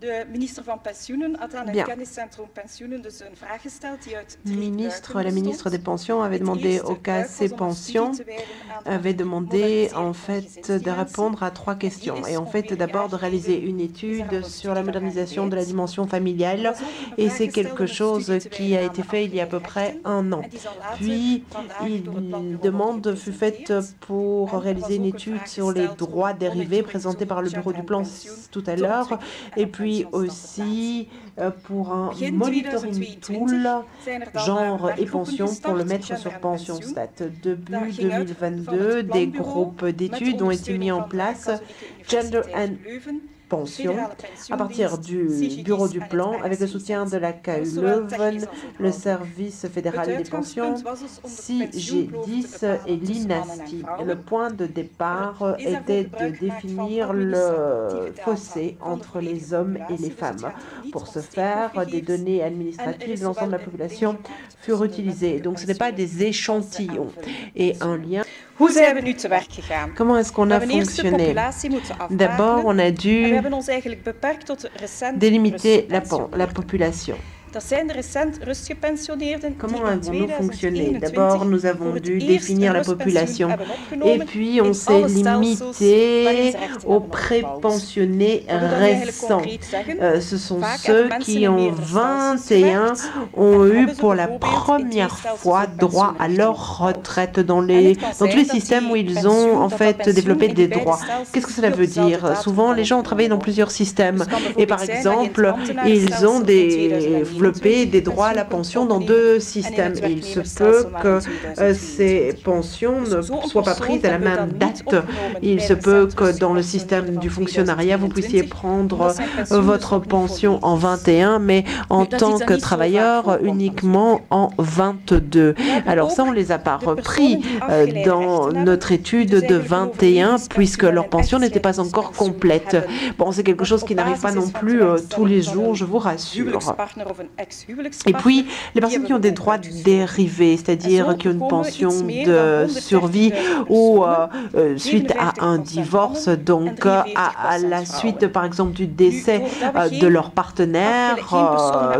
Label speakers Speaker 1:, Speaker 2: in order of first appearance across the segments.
Speaker 1: De ministre van Pensioenen had aan het
Speaker 2: Bien.
Speaker 1: kenniscentrum Pensioenen dus een vraag gesteld die uit drie
Speaker 2: Ministre,
Speaker 1: luiken
Speaker 2: la ministre des Pensions avait demandé au
Speaker 1: studie
Speaker 2: pensions avait demandé en fait de répondre à trois questions. et en fait d'abord de réaliser une étude sur la modernisation de la dimension familiale.
Speaker 1: Er
Speaker 2: et c'est quelque chose qui a été fait il y a à peu près un an. Puis,
Speaker 1: worden
Speaker 2: demande, fut faite pour
Speaker 1: er
Speaker 2: réaliser une étude sur les droits dérivés présentée
Speaker 1: toe
Speaker 2: par le bureau du plan tout à l'heure. et
Speaker 1: een
Speaker 2: puis aussi euh, pour un monitoring
Speaker 1: 2022
Speaker 2: tool genre et pension pour le mettre sur
Speaker 1: en
Speaker 2: pension stat.
Speaker 1: Van
Speaker 2: 2022,
Speaker 1: het
Speaker 2: des groupes d'études ont été mis en place. Gender and pension à partir du bureau du plan avec le soutien de la KU
Speaker 1: Zowel
Speaker 2: Leuven, le service fédéral des pensions,
Speaker 1: uitgangspunt was dus om de pensioenkloof te
Speaker 2: CG10
Speaker 1: bepalen
Speaker 2: et l'INASTI. Le point de départ
Speaker 1: daarvoor
Speaker 2: était de définir le fossé entre les hommes et les femmes. Pour ce faire, des données administratives
Speaker 1: is
Speaker 2: de l'ensemble de la population furent utilisées. Donc ce n'est pas des échantillons et un lien. Comment est-ce qu'on a fonctionné D'abord, on a dû
Speaker 1: hebben ons eigenlijk beperkt tot de recent
Speaker 2: délimiter la, population.
Speaker 1: Dat zijn de recent rustgepensioneerden die
Speaker 2: Comment avons-nous fonctionné?
Speaker 1: 2021
Speaker 2: D'abord, nous avons dû définir la population. Et puis, on s'est limité aux pré-pensionnés récents. Euh, ce sont ceux qui en
Speaker 1: meerdere stelsels
Speaker 2: 21
Speaker 1: gewerkt.
Speaker 2: ont eu pour la première fois droit à leur retraite dans, les, dans tous les systèmes où ils ont en fait développé des droits. Qu'est-ce que cela veut dire? Souvent, les gens ont travaillé dans plusieurs systèmes. Et par exemple, ils ont des,
Speaker 1: 2021
Speaker 2: développé des droits à la pension dans deux systèmes. Et il se peut que euh,
Speaker 1: 2022.
Speaker 2: ces pensions ne soient pas prises à la même date. Il se peut que dans le système du fonctionnariat, vous puissiez
Speaker 1: 2023,
Speaker 2: prendre votre pension en
Speaker 1: volledig is.
Speaker 2: 21, mais en tant que travailleur uniquement en 22.
Speaker 1: We hebben
Speaker 2: Alors ça, on les a pas repris euh, dans notre étude de
Speaker 1: eigenlijk een
Speaker 2: 21,
Speaker 1: overlevingspensioen
Speaker 2: puisque leur pension n'était pas encore complète. Bon, c'est quelque chose qui n'arrive pas non plus euh, tous les jours, je vous rassure. Et puis, les personnes qui ont des droits dérivés, c'est-à-dire qui ont une pension de
Speaker 1: 130.000
Speaker 2: survie ou euh, euh, suite à un
Speaker 1: 57%
Speaker 2: divorce, donc
Speaker 1: en 43%
Speaker 2: à, à la
Speaker 1: vrouwen.
Speaker 2: suite, par exemple, du décès euh, de leur partenaire,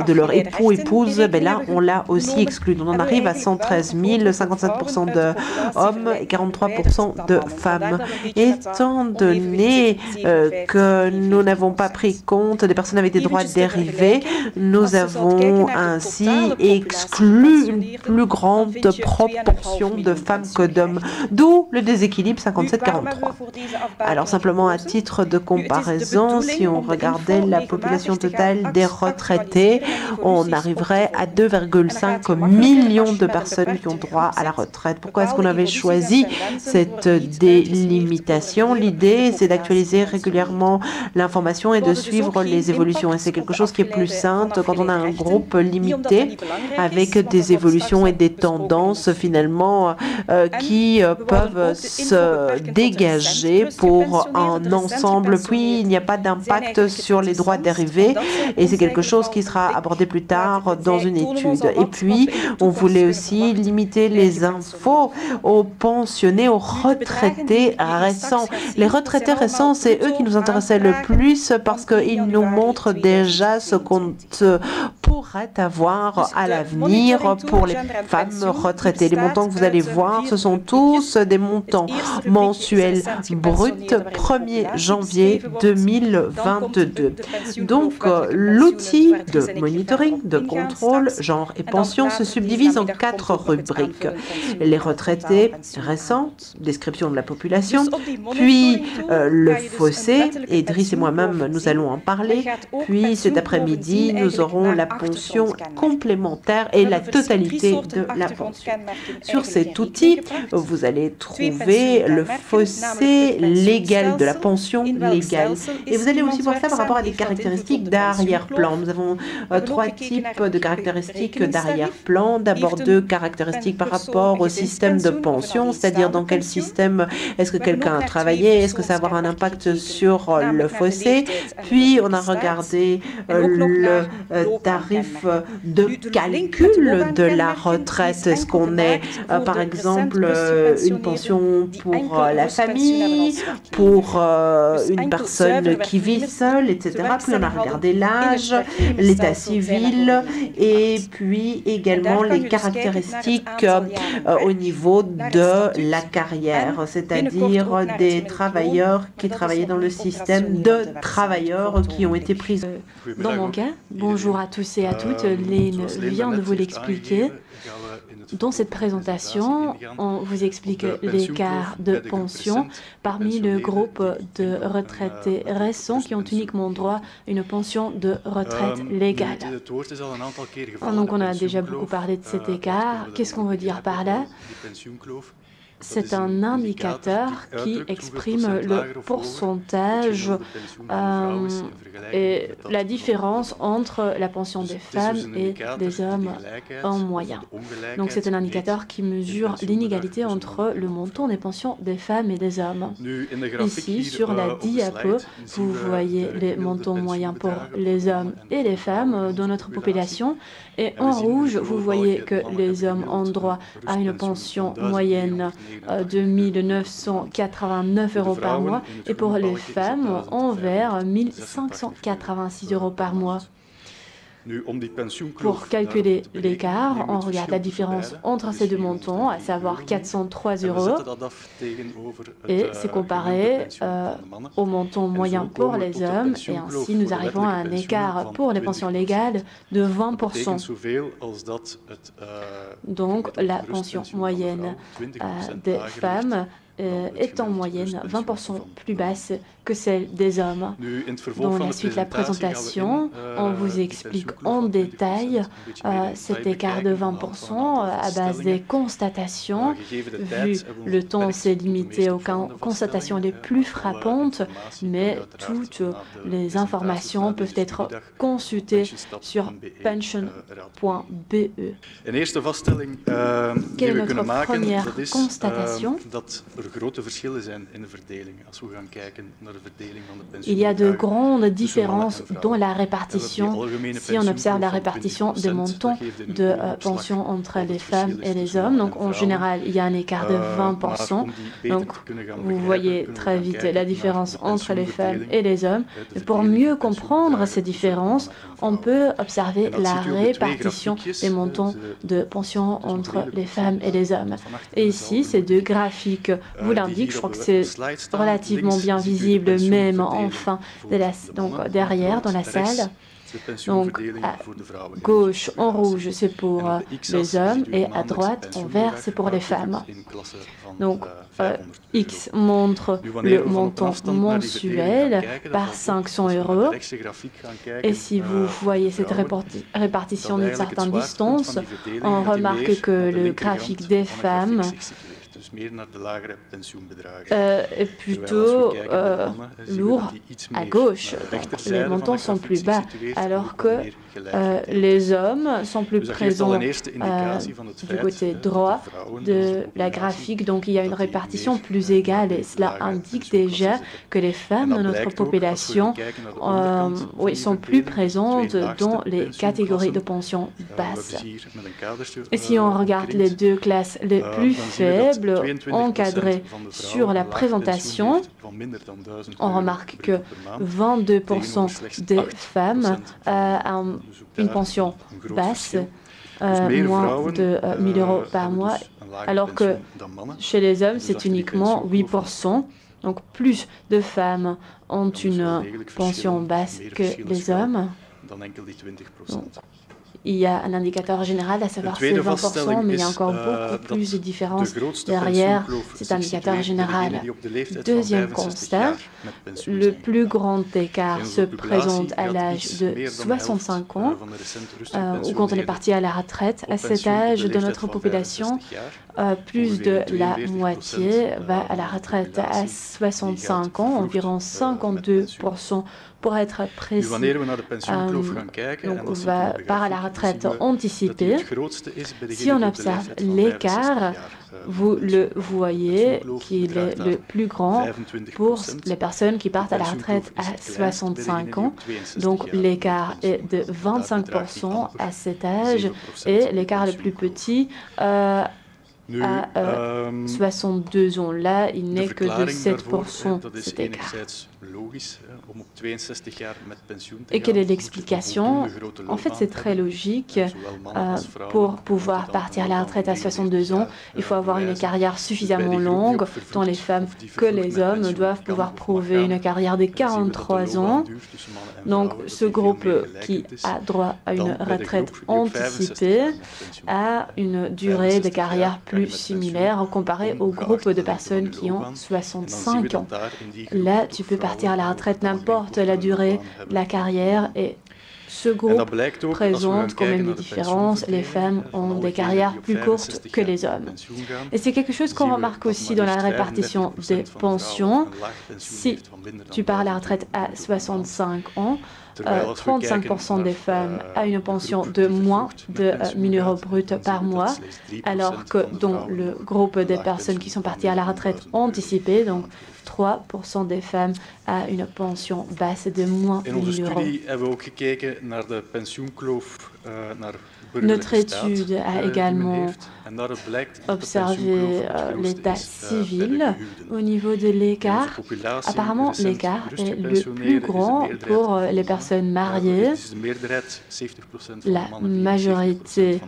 Speaker 2: de leur époux, épouse, ben là, on l'a aussi exclu. Donc on arrive à
Speaker 1: eigenlijk wel
Speaker 2: 113 000,
Speaker 1: gevoeld dat
Speaker 2: 57%
Speaker 1: vrouwen
Speaker 2: de hommes et
Speaker 1: vergelijken
Speaker 2: 43%
Speaker 1: dan
Speaker 2: de femmes. Étant donné euh,
Speaker 1: 57,
Speaker 2: que nous n'avons pas
Speaker 1: 43%.
Speaker 2: pris compte des personnes avec des droits dérivés, nous
Speaker 1: zou
Speaker 2: avons ainsi exclu une plus grande
Speaker 1: vind je 2,5
Speaker 2: proportion de femmes que d'hommes, d'où le déséquilibre
Speaker 1: Nu, waarom hebben
Speaker 2: 57-43.
Speaker 1: we voor deze afbakening
Speaker 2: Alors simplement à titre de comparaison, si on regardait la population totale des retraités, on arriverait à
Speaker 1: volgen. En dat gaat
Speaker 2: 2,5
Speaker 1: gemakkelijker als
Speaker 2: millions de personnes qui ont droit à la retraite. Pourquoi est-ce qu'on avait choisi cette délimitation L'idée, c'est d'actualiser régulièrement l'information et de suivre les évolutions. Et c'est quelque chose qui est plus
Speaker 1: van
Speaker 2: quand on a un groupe limité avec des évolutions et des tendances finalement euh,
Speaker 1: En
Speaker 2: qui euh, peuvent se dégager pour un ensemble. Puis il n'y a pas d'impact sur les droits dérivés et c'est quelque chose qui sera abordé plus tard dans une étude. Et puis, on voulait aussi limiter les infos aux pensionnés, aux retraités récents. Les retraités récents, c'est eux qui nous intéressaient le plus parce
Speaker 1: van 1
Speaker 2: qu'ils nous montrent déjà ce qu'on
Speaker 1: 2022.
Speaker 2: euh, pourrait avoir à l'avenir pour les femmes retraitées. Les montants que vous allez
Speaker 1: bestaat
Speaker 2: voir, ce sont tous des montants mensuels bruts
Speaker 1: gepensioneerden waarin de
Speaker 2: 1er
Speaker 1: populatie
Speaker 2: janvier
Speaker 1: beschreven wordt. Dan komt de
Speaker 2: 2022.
Speaker 1: pensioenkloof
Speaker 2: Donc, euh, l'outil de monitoring, de contrôle, genre et pension se subdivise en quatre rubriques. Les retraités récents, description de la population, puis euh, le fossé,
Speaker 1: wettelijke
Speaker 2: et moi-même, nous allons en parler.
Speaker 1: ook
Speaker 2: Puis cet après-midi, nous aurons la pension complémentaire et la totalité de la pension. Sur cet outil, vous allez trouver le fossé légal de la pension légale. Et vous allez aussi voir ça par rapport à des caractéristiques d'arrière-plan. Nous avons euh, trois types de caractéristiques d'arrière-plan. D'abord deux caractéristiques par rapport au système de pension, c'est-à-dire dans quel système est-ce que
Speaker 1: hebben
Speaker 2: quelqu'un a travaillé, est-ce que ça va avoir un impact sur euh, le fossé. Puis on a regardé euh, le
Speaker 1: naar
Speaker 2: euh. Tarif de calcul de la retraite. Est-ce qu'on est, par exemple, une pension pour la famille, pour une personne qui vit seule, etc. Puis on a regardé l'âge, l'état civil et puis également les caractéristiques au niveau de la carrière, c'est-à-dire des travailleurs qui travaillaient dans le système de travailleurs qui ont été pris.
Speaker 3: Dans mon cas, bonjour à tous et à toutes, Lynn vient de vous l'expliquer. Dans cette présentation, on vous explique l'écart de pension parmi le groupe de retraités récents qui ont uniquement droit à une pension de retraite légale. Donc on a déjà beaucoup parlé de cet écart. Qu'est-ce qu'on veut dire par là c'est un indicateur qui exprime le pourcentage euh, et la différence entre la pension des femmes et des hommes en moyen. Donc c'est un indicateur qui mesure l'inégalité entre le montant des pensions des femmes et des hommes. Ici, sur la diapo, vous voyez les montants moyens pour les hommes et les femmes dans notre population. Et en rouge, vous voyez que les hommes ont droit à une pension moyenne de 1989 euros par mois et pour les femmes en vert 1586 euros par mois. Pour calculer l'écart, on regarde la différence entre ces deux montants, à savoir 403 euros, et c'est comparé euh, au montant moyen pour les hommes, et ainsi nous arrivons à un écart pour les pensions légales de 20%. Donc la pension moyenne euh, des femmes euh, est en moyenne 20% plus basse que celle des hommes. Dans la suite de la présentation, on vous explique en détail euh, cet écart de 20% à base des constatations. Vu le temps, c'est limité aux constatations les plus frappantes, mais toutes les informations peuvent être consultées sur pension.be. Quelle est notre première constatation il y a de grandes différences dans la répartition si on observe la répartition des montants de euh, pension entre les femmes et les hommes. Donc en général, il y a un écart de 20%. Donc vous voyez très vite la différence entre les femmes et les hommes. Et pour mieux comprendre ces différences, on peut observer la répartition des montants de pension entre les femmes et les hommes. Et ici, ces deux graphiques vous l'indiquent. Je crois que c'est relativement bien visible, même en fin de la, donc derrière dans la salle. Donc, à gauche, en rouge, c'est pour euh, les hommes et à droite, en vert, c'est pour les femmes. Donc, euh, X montre le montant mensuel par 500 euros. Et si vous voyez cette répartition d'une certaine distance, on remarque que le graphique des femmes euh, est plutôt euh, lourd à gauche. les montants sont plus bas, alors que euh, les hommes sont plus présents du côté droit de la graphique. Donc il y a une répartition plus égale et cela indique déjà que les femmes de notre population oui, sont plus présentes dans les catégories de pension basses. Et si on regarde les deux classes les plus faibles, encadré sur la présentation, on remarque que 22% des femmes ont une pension basse, euh, moins de 1000 euh, euros par mois, alors que chez les hommes, c'est uniquement 8%. Donc plus de femmes ont une pension basse que les hommes il y a un indicateur général, à savoir c'est 20%, mais il y a encore beaucoup plus de différences derrière cet indicateur général. Deuxième constat, le plus grand écart se présente à l'âge de 65 ans, euh, ou quand on est parti à la retraite. À cet âge de notre population, euh, plus de la moitié va à la retraite à 65 ans, environ 52% pour être précis. Euh, donc on va par à la retraite anticipée. Si on observe l'écart, vous le voyez, qu'il est le plus grand pour les personnes qui partent à la retraite à 65 ans. Donc l'écart est de 25% à cet âge et l'écart le plus petit euh, à 62 ans. Là, il n'est que de 7% cet écart. Et quelle est l'explication En fait, c'est très logique. Euh, pour pouvoir partir à la retraite à 62 ans, il faut avoir une carrière suffisamment longue, tant les femmes que les hommes doivent pouvoir prouver une carrière de 43 ans. Donc, ce groupe qui a droit à une retraite anticipée a une durée de carrière plus similaire comparée au groupe de personnes qui ont 65 ans. Là, tu peux partir à la retraite n'importe la durée de la carrière et ce groupe présente quand même des différences. Les femmes ont des carrières plus courtes que les hommes. Et c'est quelque chose qu'on remarque aussi dans la répartition des pensions. Si tu pars à la retraite à 65 ans, 35% des femmes ont une pension de moins de 1000 euros bruts par mois, alors que dans le groupe des personnes qui sont parties à la retraite anticipée, donc 3% des femmes ont une pension basse de moins de 1000 euros. Notre étude a également observé euh, l'état civil au niveau de l'écart. Apparemment, l'écart est le plus grand pour euh, les personnes mariées. La majorité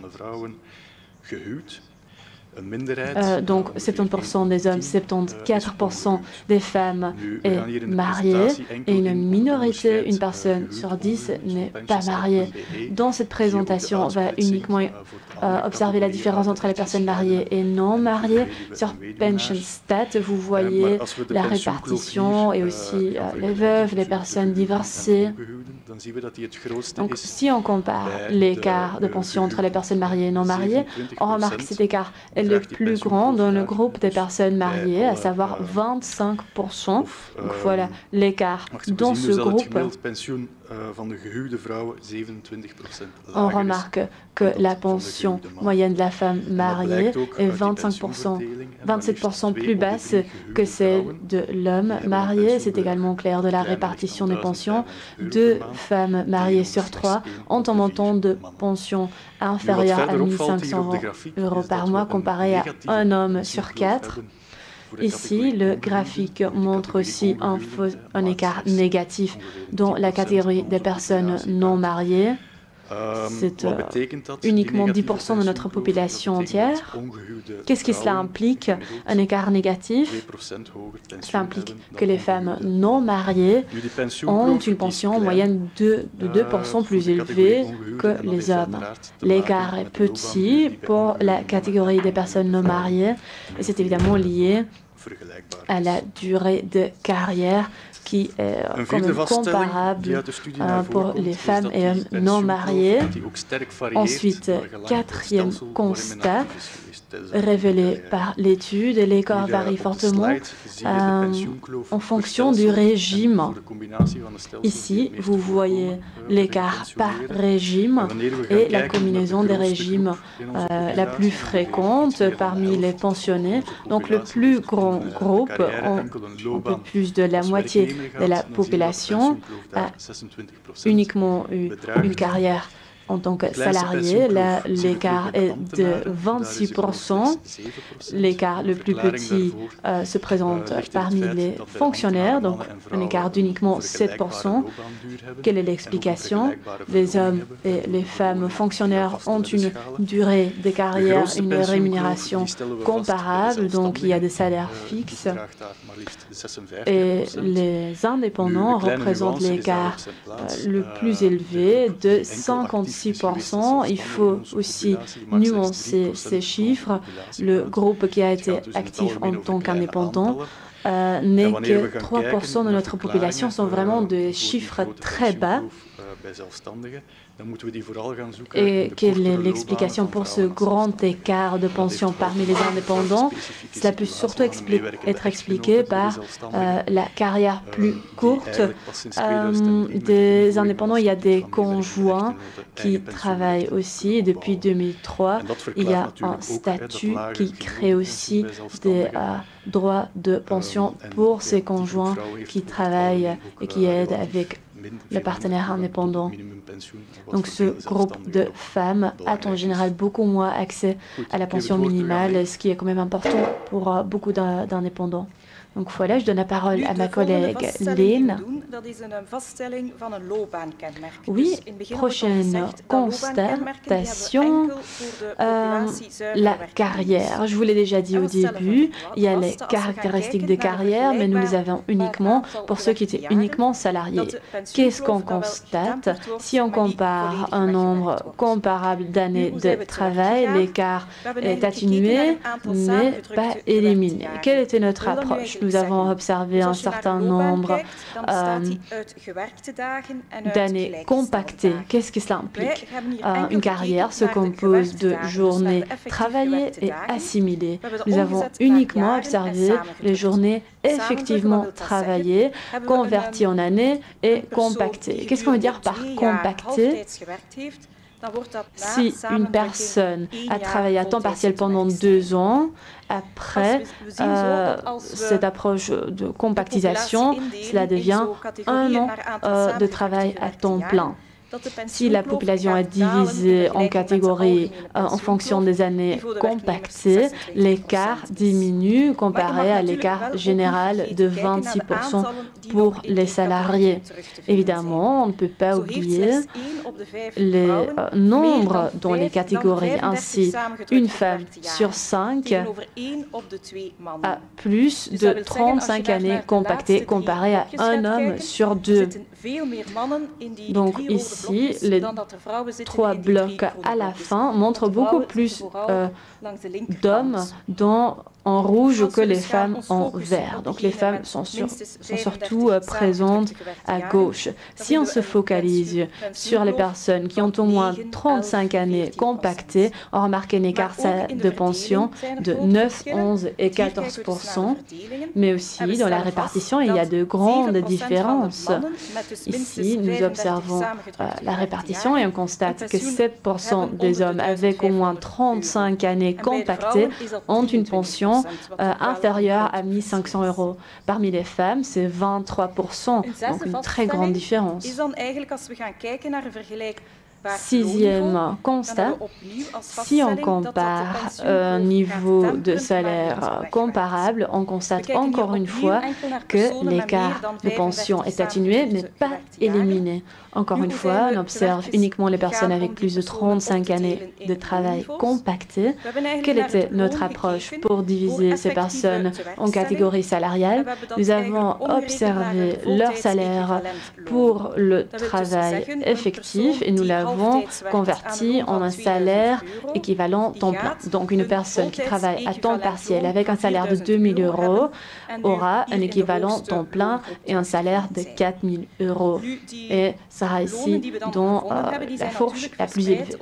Speaker 3: euh, donc 70% des hommes, 74% des femmes est mariée et une minorité, une personne sur 10 n'est pas mariée. Dans cette présentation, on va uniquement euh, observer la différence entre les personnes mariées et non mariées. Sur Pension Stat, vous voyez la répartition et aussi euh, les veuves, les personnes divorcées. Donc si on compare l'écart de pension entre les personnes mariées et non mariées, on remarque que cet écart est le plus grand dans le groupe des personnes mariées, à savoir 25%. Donc voilà l'écart dans ce groupe. On remarque que la pension moyenne de la femme mariée est 25%, 27% plus basse que celle de l'homme marié. C'est également clair de la répartition des pensions. Deux femmes mariées sur trois ont un montant de pension inférieur à 1500 euros par mois comparé à un homme sur quatre. Ici, le graphique montre aussi un, un écart négatif dans la catégorie des personnes non mariées. C'est euh, uniquement 10% de notre population entière. Qu'est-ce que cela implique? Un écart négatif. Cela implique que les femmes non mariées ont une pension en moyenne de, de 2% plus élevée que les hommes. L'écart est petit pour la catégorie des personnes non mariées. Et c'est évidemment lié à la durée de carrière qui est comparable pour les femmes et hommes non mariés. Ensuite, quatrième constat, révélé par l'étude, les corps varient fortement euh, en fonction du régime. Ici, vous voyez l'écart par régime et la combinaison des régimes euh, la plus fréquente parmi les pensionnés. Donc le plus grand groupe, un peu plus de la moitié de la population, a uniquement eu une carrière en tant que salarié, l'écart est de 26%. L'écart le plus petit euh, se présente parmi les fonctionnaires, donc un écart d'uniquement 7%. Quelle est l'explication Les hommes et les femmes fonctionnaires ont une durée de carrière, une rémunération comparable, donc il y a des salaires fixes. Et les indépendants représentent l'écart euh, le plus élevé de 50 il faut aussi nuancer ces chiffres. Le groupe qui a été actif en tant qu'indépendant euh, n'est que 3% de notre population, sont vraiment des chiffres très bas. Et quelle est l'explication pour ce grand écart de pension parmi les indépendants. Cela peut surtout être expliqué par euh, la carrière plus courte. euh, des indépendants. Il y a des conjoints qui travaillent aussi. depuis 2003, il y a un statut qui crée aussi des euh, droits de pension pour ces conjoints qui travaillent et qui aident avec le partenaire indépendant. Donc ce groupe de femmes a en général beaucoup moins accès à la pension minimale, ce qui est quand même important pour euh, beaucoup d'indépendants. Donc voilà, je donne la parole à ma collègue Lynn. Oui, prochaine constatation, euh, la carrière. Je vous l'ai déjà dit au début, il y a les caractéristiques de carrière, mais nous les avons uniquement pour ceux qui étaient uniquement salariés. Qu'est-ce qu'on constate Si on compare un nombre comparable d'années de travail, l'écart est atténué, mais pas éliminé. Quelle était notre approche? Nous avons observé un certain nombre euh, d'années compactées. Qu'est-ce que cela implique? Euh, Une carrière se compose de journées travaillées et assimilées. Nous avons uniquement observé les journées effectivement travaillées, converties en années et compactées. Qu'est-ce qu'on veut dire par compactées? Si une personne a travaillé à temps partiel pendant deux ans, après euh, cette approche de compactisation, cela devient un an euh, de travail à temps plein. Si la population est divisée en catégories euh, en fonction des années compactées, l'écart diminue comparé à l'écart général de 26% pour les salariés. Évidemment, on ne peut pas oublier les euh, nombres dans les catégories. Ainsi, une femme sur cinq a plus de 35 années compactées comparé à un homme sur deux. Donc ici, les trois blocs à la fin montrent beaucoup plus euh, d'hommes dans en rouge que les femmes en vert. Donc les femmes sont, surtout euh, présentes à gauche. Si on se focalise sur les personnes qui ont au moins 35 années compactées, on remarque un écart de pension de 9, 11 et 14% mais aussi dans la répartition, il y a de grandes différences. Ici, nous observons euh, la répartition et on constate que 7% des hommes avec au moins 35 années compactées ont une pension euh, inférieure à 1500 euros. Parmi les femmes, c'est 23 donc une très grande différence. Sixième constat, si on compare un niveau de salaire comparable, on constate encore une fois que l'écart de pension est atténué, mais pas éliminé. Encore une fois, on observe uniquement les personnes avec plus de 35 années de travail compacté. Quelle était notre approche pour diviser ces personnes en catégories salariales? Nous avons observé leur salaire pour le travail effectif et nous l'avons converti en un salaire équivalent temps plein. Donc une personne qui travaille à temps partiel avec un salaire de 2000 euros aura un équivalent temps plein et un salaire de 4000 euros. Et sera ici dans euh, la fourche la plus élevée.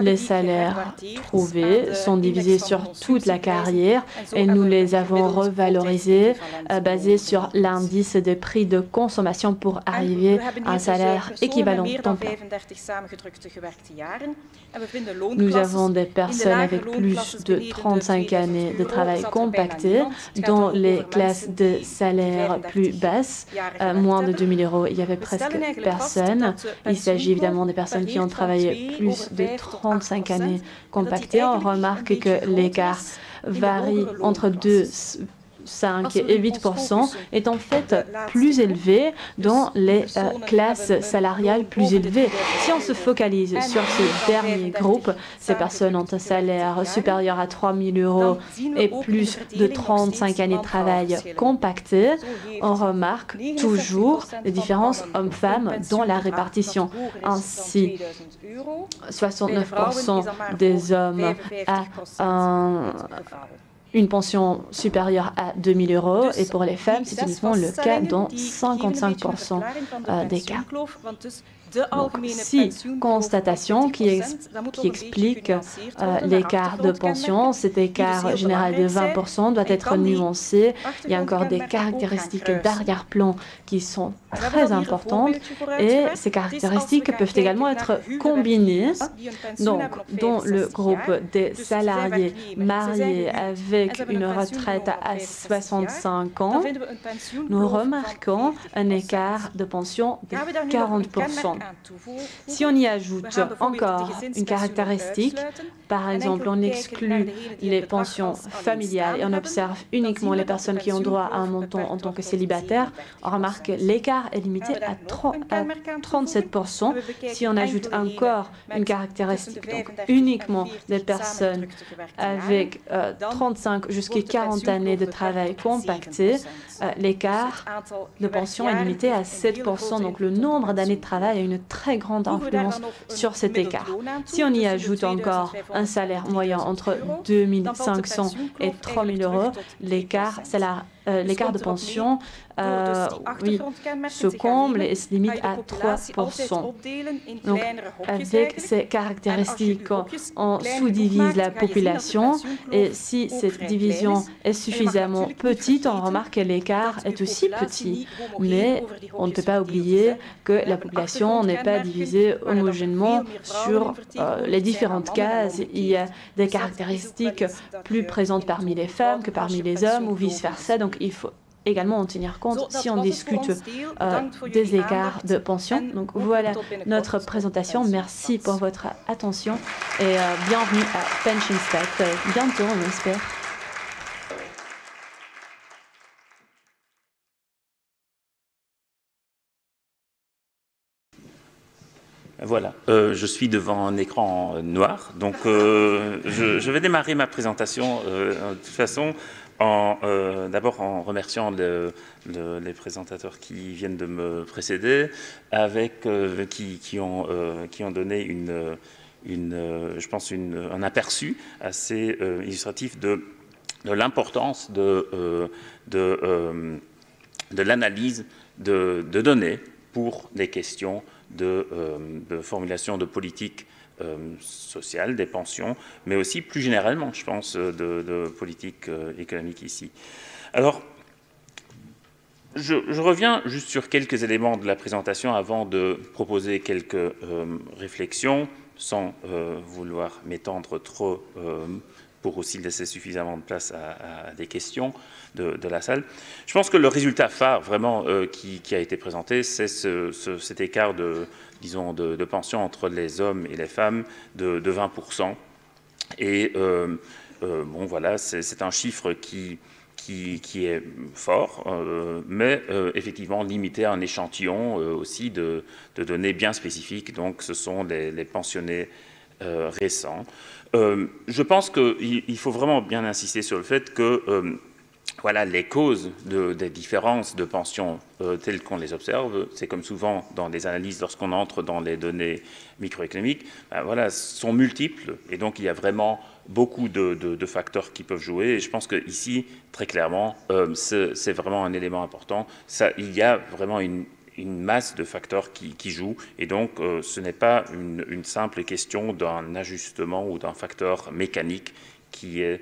Speaker 3: Les salaires trouvés sont divisés sur toute la carrière et nous les avons revalorisés euh, basés sur l'indice de prix de consommation pour arriver à un salaire équivalent temps plein. Nous avons des personnes avec plus de 35 années de travail compacté dans les classes de salaire plus basses, euh, moins de 2000 euros. Il y avait presque personne. Il s'agit évidemment des personnes qui ont travaillé plus de 35 années compactées. On remarque que l'écart varie entre deux 5 et 8% est en fait plus élevé dans les euh, classes salariales plus élevées. Si on se focalise sur ce dernier groupe, ces personnes ont un salaire supérieur à 3 000 euros et plus de 35 années de travail compacté, on remarque toujours les différences hommes-femmes dans la répartition. Ainsi, 69% des hommes à un une pension supérieure à 2000 euros et pour les femmes, c'est uniquement le cas dans 55% des cas. Donc, six constatations qui, qui expliquent euh, l'écart de pension. Cet écart général de 20 doit être nuancé. Il y a encore des caractéristiques d'arrière-plan qui sont très importantes et ces caractéristiques peuvent également être combinées. Donc, dans le groupe des salariés mariés avec une retraite à 65 ans, nous remarquons un écart de pension de 40 si on y ajoute encore une caractéristique, par exemple, on exclut les pensions familiales et on observe uniquement les personnes qui ont droit à un montant en tant que célibataires, on remarque que l'écart est limité à, 37% Si on ajoute encore une caractéristique, donc uniquement des personnes avec 35 jusqu'à 40 années de travail compacté, euh, l'écart de pension est limité à 7% Donc le nombre d'années de travail a une très grande influence sur cet écart. Si on y ajoute encore un salaire moyen entre 2500 et 3000 euros, l'écart euh, l'écart de pension euh, oui, se comble et se limite à 3 Donc, avec ces caractéristiques, on sous-divise la population. et si cette division est suffisamment petite, on remarque que l'écart est aussi petit. Mais on ne peut pas oublier que la population n'est pas divisée homogènement sur euh, les différentes cases. Il y a des caractéristiques plus présentes parmi les femmes que parmi les hommes ou vice-versa. Donc, il faut également en tenir compte si on discute euh, des écarts de pension. Donc voilà notre présentation. Merci pour votre attention et euh, bienvenue à PensionStat. Bientôt, on espère.
Speaker 4: Voilà, euh, je suis devant un écran noir, donc je, je, vais démarrer ma présentation de toute façon euh, d'abord en remerciant les présentateurs qui viennent de me précéder, avec, euh, qui, ont, euh, qui ont donné une, je pense un aperçu assez illustratif de, de l'importance de, de, de l'analyse de, données pour des questions de, formulation de politique euh, sociale, des pensions, mais aussi plus généralement, je pense, euh, de, politique euh, économique ici. Alors, je, reviens juste sur quelques éléments de la présentation avant de proposer quelques réflexions, sans vouloir m'étendre trop pour aussi laisser suffisamment de place à, des questions de, la salle. Je pense que le résultat phare vraiment qui, a été présenté, c'est cet écart de, disons, de, pension entre les hommes et les femmes de, 20%. Et euh, euh, bon, voilà, c'est un chiffre qui, qui, est fort, euh, mais effectivement limité à un échantillon aussi de, données bien spécifiques. Donc, ce sont les, pensionnés récents. je pense qu'il faut vraiment bien insister sur le fait que voilà les causes des différences de pension euh, telles qu'on les observe. C'est comme souvent dans les analyses lorsqu'on entre dans les données microéconomiques, ben voilà, sont multiples et donc il y a vraiment beaucoup de, facteurs qui peuvent jouer. Et je pense que ici, très clairement, euh, c'est vraiment un élément important. Il y a vraiment une, masse de facteurs qui, jouent et donc euh, ce n'est pas une, une, simple question d'un ajustement ou d'un facteur mécanique qui est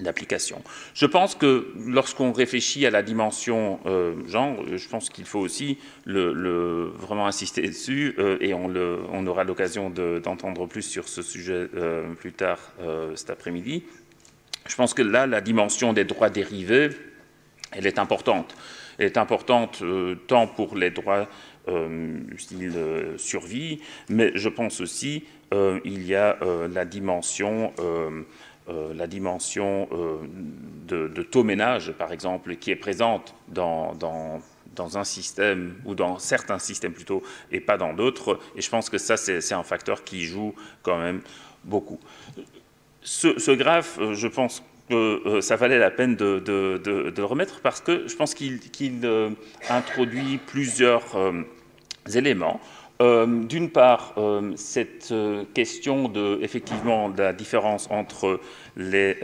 Speaker 4: d'application. Je pense que lorsqu'on réfléchit à la dimension euh, genre, je pense qu'il faut aussi le, vraiment insister dessus euh, et on, aura l'occasion d'entendre plus sur ce sujet euh, plus tard cet après-midi. Je pense que là, la dimension des droits dérivés, elle est importante. Est importante tant pour les droits style survie, mais je pense aussi il y a la dimension euh, la dimension euh, de, taux ménage, par exemple, qui est présente dans, dans, un système, ou dans certains systèmes plutôt, et pas dans d'autres. Et je pense que ça, c'est un facteur qui joue quand même beaucoup. Ce, graphe, euh, je pense que ça valait la peine de, le remettre parce que je pense qu'il introduit plusieurs éléments. D'une part, cette question de, effectivement, de la différence entre les,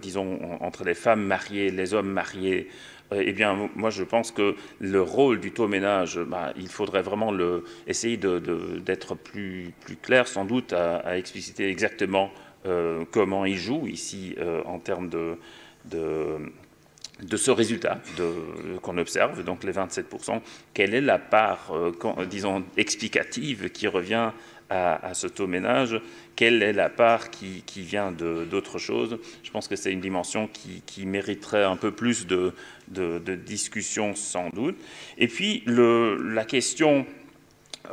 Speaker 4: disons, entre les femmes mariées, les hommes mariés, eh bien, moi, je pense que le rôle du taux ménage, bah, il faudrait vraiment essayer d'être plus, plus clair, sans doute, à, expliciter exactement euh, comment il joue ici euh, en termes de, de, ce résultat qu'on observe, donc les 27%. Quelle est la part, euh, disons, explicative qui revient à, ce taux ménage, quelle est la part qui, vient d'autres choses? Je pense que c'est une dimension qui, mériterait un peu plus de, discussion sans doute. Et puis la question,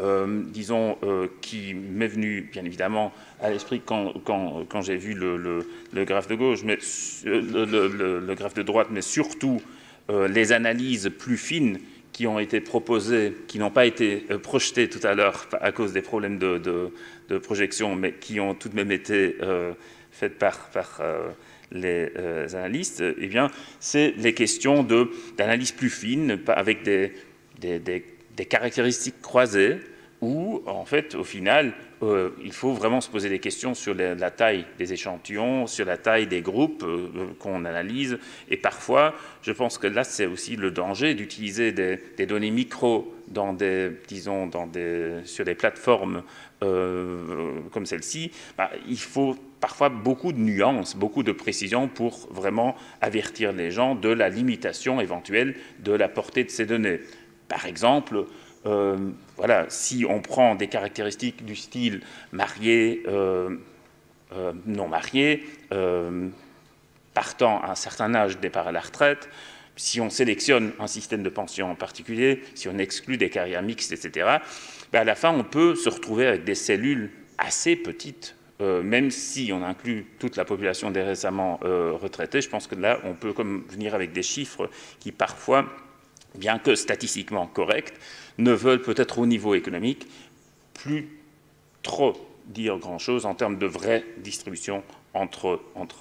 Speaker 4: euh, disons, euh, qui m'est venue bien évidemment à l'esprit quand, j'ai vu le, graphe de gauche, mais, euh, le, graphe de droite, mais surtout les analyses plus fines qui ont été proposées, qui n'ont pas été euh, projetées tout à l'heure à cause des problèmes de, projection, mais qui ont tout de même été euh, faites par, euh, les analystes, eh bien, c'est les questions d'analyse plus fine, avec des caractéristiques croisées, où, en fait, au final, euh, il faut vraiment se poser des questions sur la, taille des échantillons, sur la taille des groupes euh, euh, qu'on analyse. Et parfois, je pense que là, c'est aussi le danger d'utiliser des, données micro dans des, disons, sur des plateformes comme celle-ci. Bah, il faut parfois beaucoup de nuances, beaucoup de précisions pour vraiment avertir les gens de la limitation éventuelle de la portée de ces données. Par exemple, euh, voilà, si on prend des caractéristiques du style marié, euh, euh, non marié, partant à un certain âge départ à la retraite, si on sélectionne un système de pension en particulier, si on exclut des carrières mixtes, etc., ben à la fin, on peut se retrouver avec des cellules assez petites, même si on inclut toute la population des récemment retraités. Je pense que là, on peut venir avec des chiffres qui parfois, bien que statistiquement corrects, ne veulent peut-être au niveau économique plus trop dire grand-chose en termes de vraie distribution entre,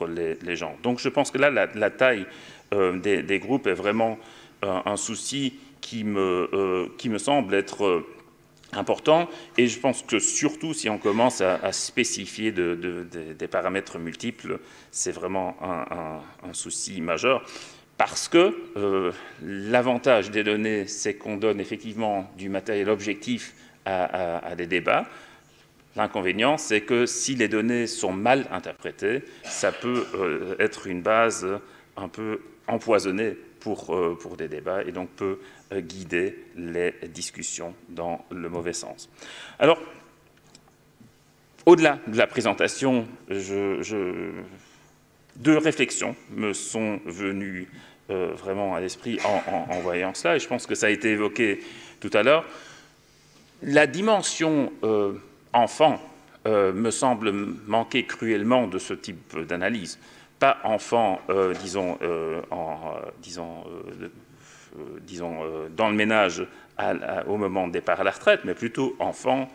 Speaker 4: les, gens. Donc je pense que là, la, taille euh, des, groupes est vraiment euh, un souci qui me, euh, qui me semble être important. Et je pense que surtout si on commence à, spécifier des paramètres multiples, c'est vraiment un, souci majeur parce que euh, l'avantage des données, c'est qu'on donne effectivement du matériel objectif à, des débats. L'inconvénient, c'est que si les données sont mal interprétées, ça peut euh, être une base un peu empoisonnée pour, euh, pour des débats et donc peut guider les discussions dans le mauvais sens. Alors, au-delà de la présentation, deux réflexions me sont venues euh, vraiment à l'esprit en, voyant cela, et je pense que ça a été évoqué tout à l'heure. La dimension euh, enfant euh, me semble manquer cruellement de ce type d'analyse. Pas enfant, disons, disons, disons dans le ménage au moment de départ à la retraite, mais plutôt enfant,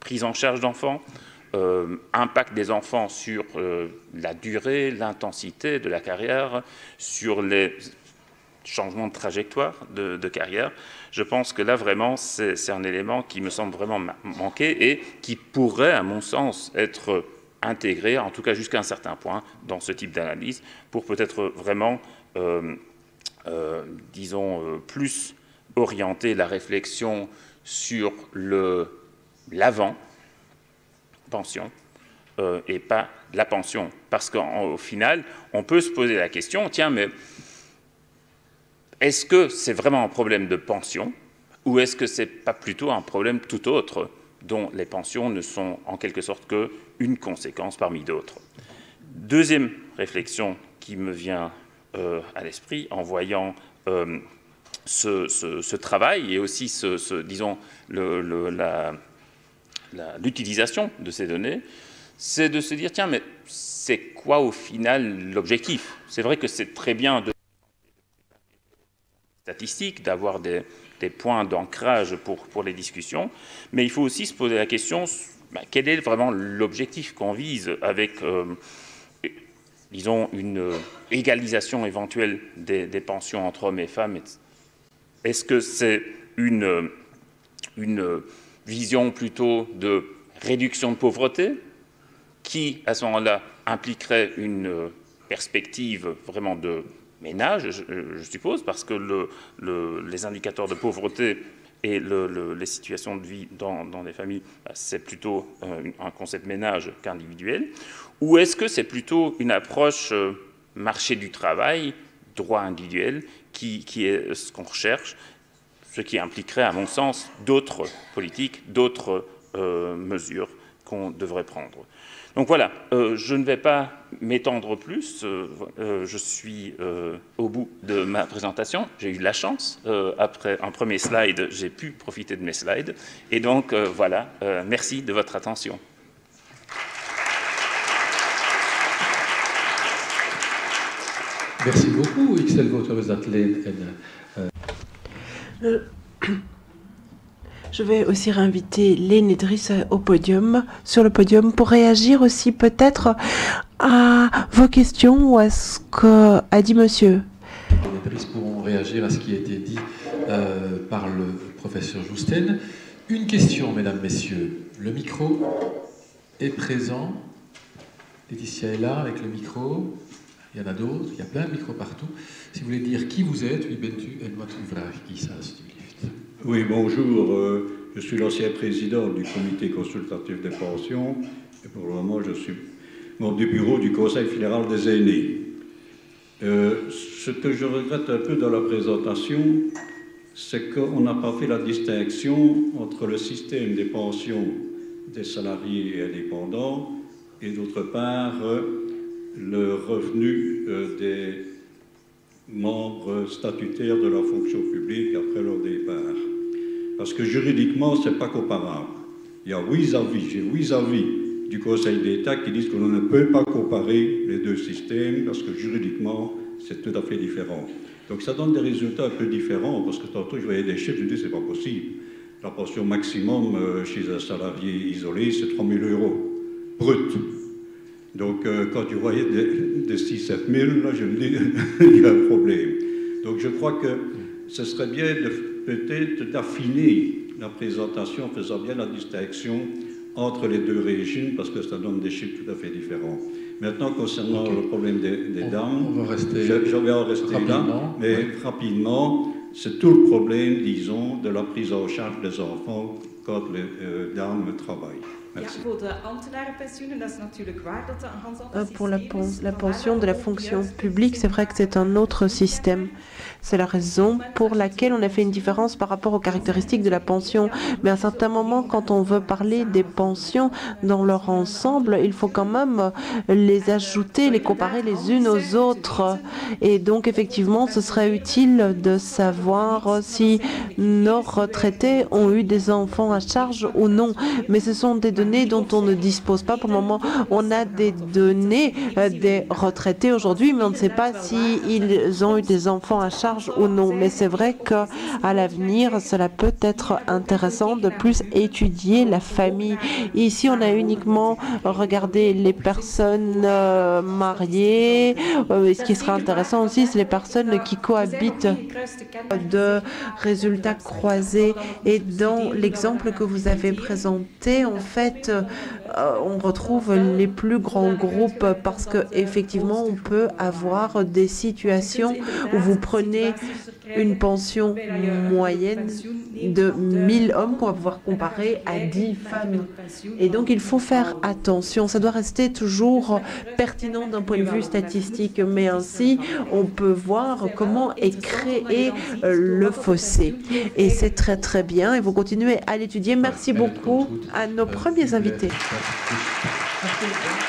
Speaker 4: prise en charge d'enfants, euh, impact des enfants sur euh, la durée, l'intensité de la carrière, sur les changements de trajectoire de, carrière. Je pense que là, vraiment, c'est un élément qui me semble vraiment manquer et qui pourrait, à mon sens, être intégré, en tout cas jusqu'à un certain point, dans ce type d'analyse, pour peut-être vraiment, euh, disons, plus orienter la réflexion sur l'avant, pension euh, et pas la pension. Parce qu'au final, on peut se poser la question, tiens, mais est-ce que c'est vraiment un problème de pension ou est-ce que ce n'est pas plutôt un problème tout autre dont les pensions ne sont en quelque sorte qu'une conséquence parmi d'autres? Deuxième réflexion qui me vient euh, à l'esprit en voyant euh, ce, travail et aussi, ce, disons, la, l'utilisation de ces données, c'est de se dire, tiens, mais c'est quoi au final l'objectif? C'est vrai que c'est très bien de statistiques, d'avoir des, points d'ancrage pour, les discussions, mais il faut aussi se poser la question, bah, quel est vraiment l'objectif qu'on vise avec, euh, disons, une égalisation éventuelle des, des pensions entre hommes et femmes Est-ce que c'est une, une vision plutôt de réduction de pauvreté, qui, à ce moment-là, impliquerait une perspective vraiment de ménage, je, suppose, parce que le, les indicateurs de pauvreté et les situations de vie dans, les familles, bah, c'est plutôt euh, un concept ménage qu'individuel. Ou est-ce que c'est plutôt une approche euh, marché du travail, droit individuel, qui, est ce qu'on recherche, ce qui impliquerait, à mon sens, d'autres politiques, d'autres euh, mesures qu'on devrait prendre donc voilà, euh, je ne vais pas m'étendre plus. Euh, je suis au bout de ma présentation. J'ai eu la chance. après un premier slide, j'ai pu profiter de mes slides. Et donc voilà, merci de votre attention.
Speaker 5: Merci beaucoup.
Speaker 2: Je vais aussi réinviter Léne au podium, sur le podium, pour réagir aussi peut-être à vos questions ou à ce qu'a dit monsieur.
Speaker 5: Les Idriss pourront réagir à ce qui a été dit euh, par le professeur Jousten. Une question, mesdames, messieurs. Le micro est présent. Laetitia est là avec le micro. Il y en a d'autres. Il y a plein de micros partout. Si vous voulez dire qui vous êtes, wie bent u en wat u vraag
Speaker 6: oui, bonjour. Euh, je suis l'ancien président du comité consultatif des pensions et pour le moment, je suis membre du bureau du Conseil fédéral des aînés. Euh, ce que je regrette un peu dans la présentation, c'est qu'on n'a pas fait la distinction entre le système des pensions des salariés et indépendants et d'autre part le revenu euh, des membres statutaires de la fonction publique après leur départ. Parce que juridiquement, ce n'est pas comparable. Il y a huit avis, j'ai huit avis du Conseil d'État qui disent qu'on ne peut pas comparer les deux systèmes parce que juridiquement, c'est tout à fait différent. Donc ça donne des résultats un peu différents parce que tantôt je voyais des chiffres, je me dis c'est pas possible. La pension maximum euh, chez un salarié isolé, c'est 3 000 euros brut. Donc, euh, quand tu voyais des, 6-7 000, là, je me dis, il y a un problème. Donc, je crois que ce serait bien peut-être d'affiner la présentation en faisant bien la distinction entre les deux régimes, parce que ça donne des chiffres tout à fait différents. Maintenant, concernant le problème des, dames,
Speaker 5: on va rester
Speaker 6: je, vais en rester là, mais rapidement, c'est tout le problème, disons, de la prise en charge des enfants quand les euh, dames travaillent.
Speaker 2: Pour la, la pension de la fonction publique, c'est vrai que c'est un autre système. C'est la raison pour laquelle on a fait une différence par rapport aux caractéristiques de la pension. Mais à un certain moment, quand on veut parler des pensions dans leur ensemble, il faut quand même les ajouter, les comparer les unes aux autres. Et donc, effectivement, ce serait utile de savoir si nos retraités ont eu des enfants à charge ou non. Mais ce sont des données dont on ne dispose pas pour le moment. On a des données euh, des retraités aujourd'hui, mais on ne sait pas s'ils ont eu des enfants à charge ou non. Mais c'est vrai qu'à l'avenir, cela peut être intéressant de plus étudier la famille. Ici, on a uniquement regardé les personnes euh, mariées. Euh, ce qui sera intéressant aussi, c'est les personnes qui cohabitent de résultats croisés. Et dans l'exemple que vous avez présenté, en fait, cette on retrouve les plus grands groupes parce que effectivement, on peut avoir des situations où vous prenez une pension moyenne de 1000 hommes qu'on va pouvoir comparer à 10 femmes. Et donc il faut faire attention, ça doit rester toujours pertinent d'un point de vue statistique, mais ainsi on peut voir comment est créé euh, le fossé. Et c'est très très bien, et vous continuez à l'étudier. Merci beaucoup à nos premiers invités. Thank you.